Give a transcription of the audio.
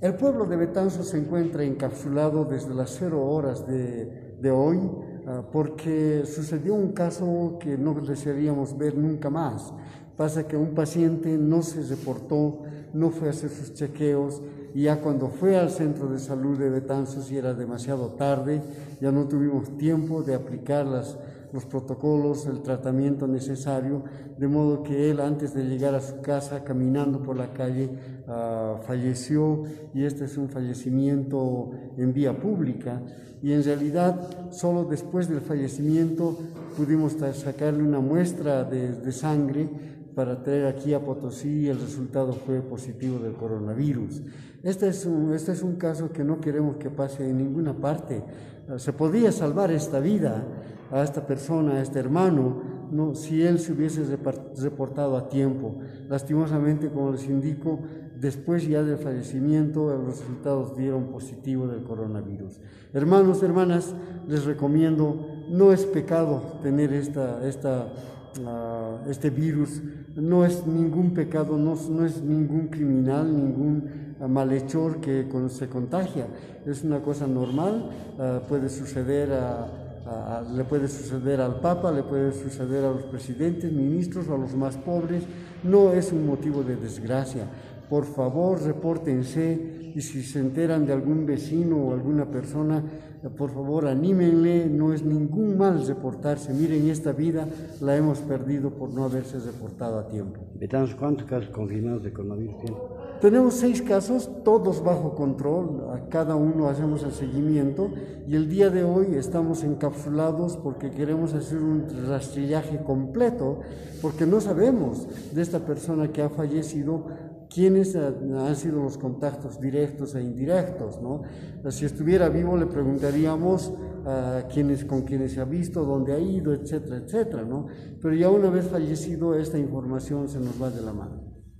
El pueblo de Betanzos se encuentra encapsulado desde las cero horas de, de hoy ah, porque sucedió un caso que no desearíamos ver nunca más. Pasa que un paciente no se reportó, no fue a hacer sus chequeos y ya cuando fue al centro de salud de Betanzos y era demasiado tarde, ya no tuvimos tiempo de aplicar las los protocolos, el tratamiento necesario, de modo que él antes de llegar a su casa, caminando por la calle, uh, falleció y este es un fallecimiento en vía pública. Y en realidad solo después del fallecimiento pudimos sacarle una muestra de, de sangre para traer aquí a Potosí el resultado fue positivo del coronavirus. Este es, un, este es un caso que no queremos que pase en ninguna parte. Se podía salvar esta vida, a esta persona, a este hermano, no, si él se hubiese reportado a tiempo. Lastimosamente, como les indico, después ya del fallecimiento, los resultados dieron positivo del coronavirus. Hermanos, hermanas, les recomiendo, no es pecado tener esta, esta, uh, este virus, no es ningún pecado, no, es ningún criminal, ningún malhechor que se contagia. Es una cosa normal, uh, puede suceder a le puede suceder al Papa, le puede suceder a los presidentes, ministros, a los más pobres, no es un motivo de desgracia. Por favor, repórtense y si se enteran de algún vecino o alguna persona, por favor, anímenle, no es ningún mal reportarse. Miren, esta vida la hemos perdido por no haberse reportado a tiempo. ¿cuántos casos confirmados de coronavirus tienen? Tenemos seis casos, todos bajo control, a cada uno hacemos el seguimiento y el día de hoy estamos encapsulados porque queremos hacer un rastrillaje completo, porque no sabemos de esta persona que ha fallecido quiénes han sido los contactos directos e indirectos, ¿no? Si estuviera vivo le preguntaríamos a quiénes, con quiénes se ha visto, dónde ha ido, etcétera, etcétera, ¿no? Pero ya una vez fallecido esta información se nos va de la mano.